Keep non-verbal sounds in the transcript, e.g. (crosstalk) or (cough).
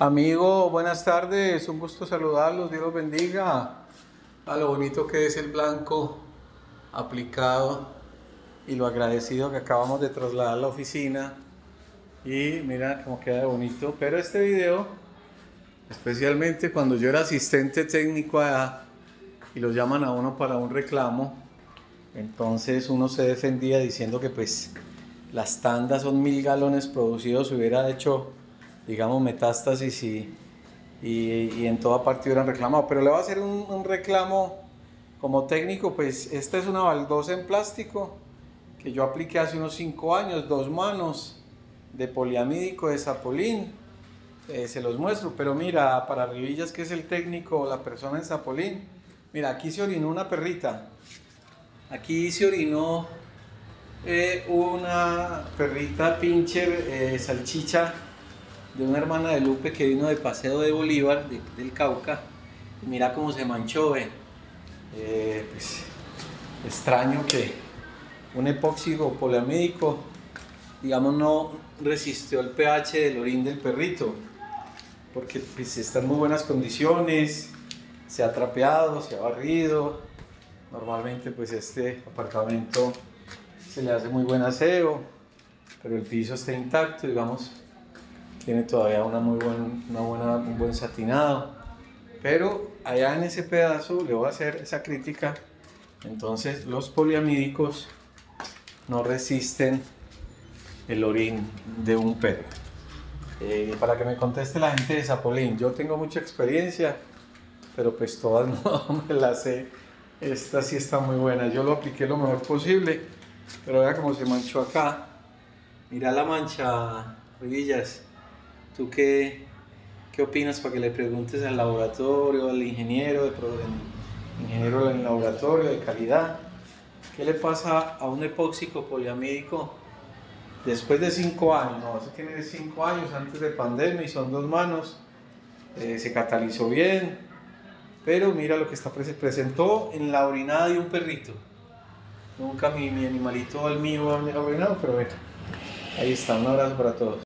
Amigo, buenas tardes, un gusto saludarlos, Dios los bendiga. A lo bonito que es el blanco aplicado y lo agradecido que acabamos de trasladar a la oficina. Y mira cómo queda bonito. Pero este video, especialmente cuando yo era asistente técnico allá y lo llaman a uno para un reclamo, entonces uno se defendía diciendo que pues las tandas son mil galones producidos, hubiera hecho digamos, metástasis y, y, en toda parte hubieran reclamado. Pero le voy a hacer un, reclamo como técnico, pues esta es una baldosa en plástico que yo apliqué hace unos 5 años, dos manos de poliamídico de Zapolín. Eh, se los muestro, pero mira, para Rivillas, que es el técnico, la persona en Zapolín, mira, aquí se orinó una perrita. Aquí se orinó eh, una perrita pincher eh, salchicha de una hermana de Lupe que vino de Paseo de Bolívar, del Cauca. Y mira cómo se manchó. Eh, pues, extraño que un epóxido poliamídico, digamos, no resistió el pH del orín del perrito, porque pues, está en muy buenas condiciones, se ha trapeado, se ha barrido. Normalmente, pues, este apartamento se le hace muy buen aseo, pero el piso está intacto, digamos, tiene todavía una muy buena, un buen satinado. Pero allá en ese pedazo le voy a hacer esa crítica. Entonces los poliamídicos no resisten el orín de un perro. Eh, para que me conteste la gente de Zapolín, yo tengo mucha experiencia, pero pues todas (laughs) no me las sé. Esta sí está muy buena. Yo lo apliqué lo mejor posible, pero vea cómo se manchó acá. Mira la mancha, Rivillas. ¿Tú qué, qué opinas para que le preguntes al laboratorio, al ingeniero, de, ingeniero del laboratorio de calidad? ¿Qué le pasa a un epóxico poliamídico después de cinco años? No, eso tiene cinco años antes de pandemia y son dos manos. Eh, se catalizó bien, pero mira lo que está presentó en la orinada de un perrito. Nunca mi, mi animalito, el mío, ha orinado, pero bueno, ahí está. Un abrazo para todos.